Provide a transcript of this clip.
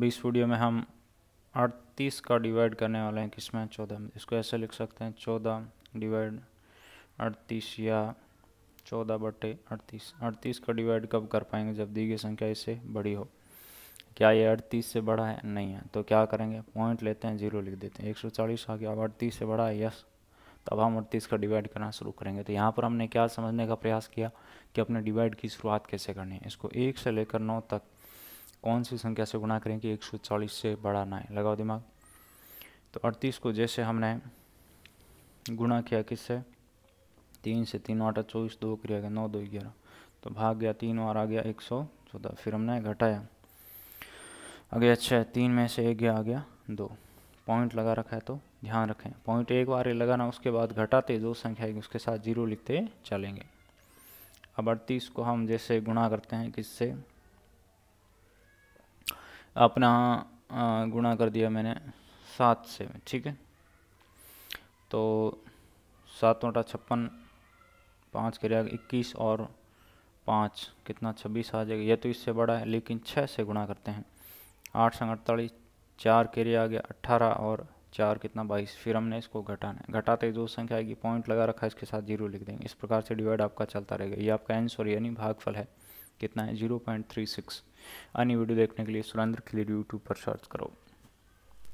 अभी इस वीडियो में हम अड़तीस का डिवाइड करने वाले हैं, किसमें? चौदह। इसको ऐसे लिख सकते हैं, चौदह डिवाइड अड़तीस या चौदह बटे अड़तीस। अड़तीस का डिवाइड कब कर पाएँगे? जब दी गई संख्या इससे बड़ी हो। क्या ये अड़तीस से बड़ा है? नहीं है। तो क्या करेंगे? पॉइंट लेते हैं, ज़ीरो लिख देते हैं। एक सौ चालीस आ गया। अब अड़तीस से बड़ा है, यस। तब हम अड़तीस का डिवाइड करना शुरू करेंगे। तो यहाँ पर हमने क्या समझने का प्रयास किया कि अपने डिवाइड की शुरुआत कैसे करनी है? इसको एक से लेकर नौ तक कौन सी संख्या से गुणा करें कि एक सौ चालीस से बड़ा ना है लगाओ दिमाग। तो अड़तीस को जैसे हमने गुणा किया किससे? तीन से तीन आटा चौबीस, दो क्रिया गया नौ, दो, ग्यारह। तो भाग गया तीन और आ गया एक सौ चौदह। फिर हमने घटाया। आगे अच्छा तीन में से एक गया, आ गया दो। पॉइंट लगा रखा है तो ध्यान रखें। पॉइंट एक बार लगाना, उसके बाद घटाते जो संख्या है उसके साथ ज़ीरो लिखते चलेंगे। अब अड़तीस को हम जैसे गुणा करते हैं किससे? अपना गुणा कर दिया मैंने सात से, ठीक है? तो सात नोटा छप्पन, पाँच करिएगा इक्कीस और पाँच, कितना? छब्बीस आ जाएगा। यह तो इससे बड़ा है, लेकिन छः से गुणा करते हैं। आठ संग अड़तालीस, चार के लिए आ गया अट्ठारह और चार कितना? बाईस। फिर हमने इसको घटाना है। घटाते जो संख्या आएगी। पॉइंट लगा रखा है, इसके साथ ज़ीरो लिख देंगे। इस प्रकार से डिवाइड आपका चलता रहेगा। ये आपका आंसर यानी भागफल है। कितना है? ज़ीरो पॉइंट थ्री सिक्स अन्य वीडियो देखने के लिए सुरेंद्र खिलेर यूट्यूब पर सर्च करो।